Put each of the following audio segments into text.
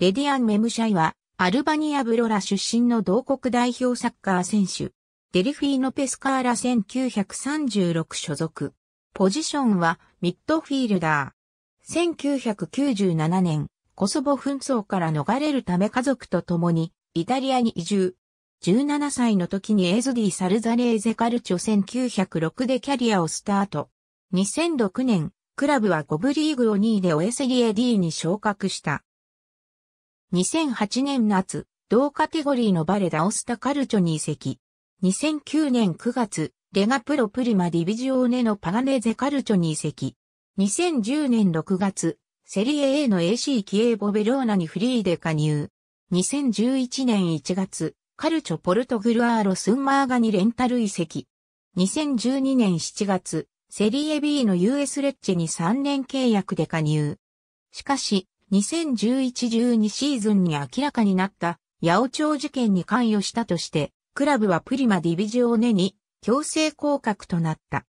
レディアン・メムシャイは、アルバニア・ブロラ出身の同国代表サッカー選手。デリフィーノ・ペスカーラ1936所属。ポジションはミッドフィールダー。1997年、コソボ紛争から逃れるため家族と共にイタリアに移住。17歳の時にエズディ・サルザレーゼカルチョ1906でキャリアをスタート。2006年、クラブは5部リーグを2位でオエセリエ D に昇格した。2008年夏、同カテゴリーのバレダオスタカルチョに移籍。2009年9月、レガプロプリマディビジオーネのパガネーゼカルチョに移籍。2010年6月、セリエ A の AC キエーボベローナにフリーで加入。2011年1月、カルチョポルトグルアーロスンマーガにレンタル移籍。2012年7月、セリエ B の US レッチェに3年契約で加入。しかし、2011-12シーズンに明らかになった八百長事件に関与したとして、クラブはプリマディビジオネに強制降格となった。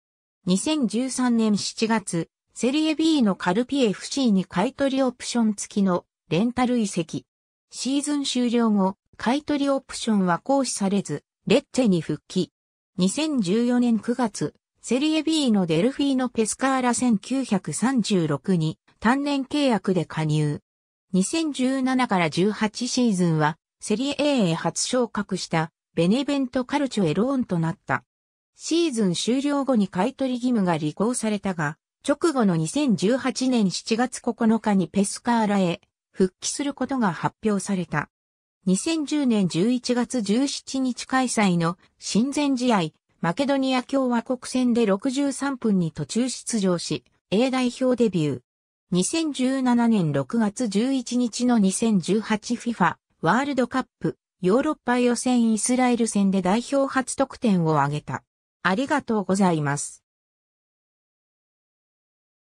2013年7月、セリエ B のカルピエ FC に買取オプション付きのレンタル移籍。シーズン終了後、買取オプションは行使されず、レッツェに復帰。2014年9月、セリエ B のデルフィーノ・ペスカーラ1936に単年契約で加入。2017から18シーズンは、セリエ A へ初昇格したベネベントカルチョエローンとなった。シーズン終了後に買取義務が履行されたが、直後の2018年7月9日にペスカーラへ復帰することが発表された。2010年11月17日開催の親善試合、マケドニア共和国戦で63分に途中出場し、A 代表デビュー。2017年6月11日の 2018FIFA ワールドカップヨーロッパ予選イスラエル戦で代表初得点を挙げた。ありがとうございます。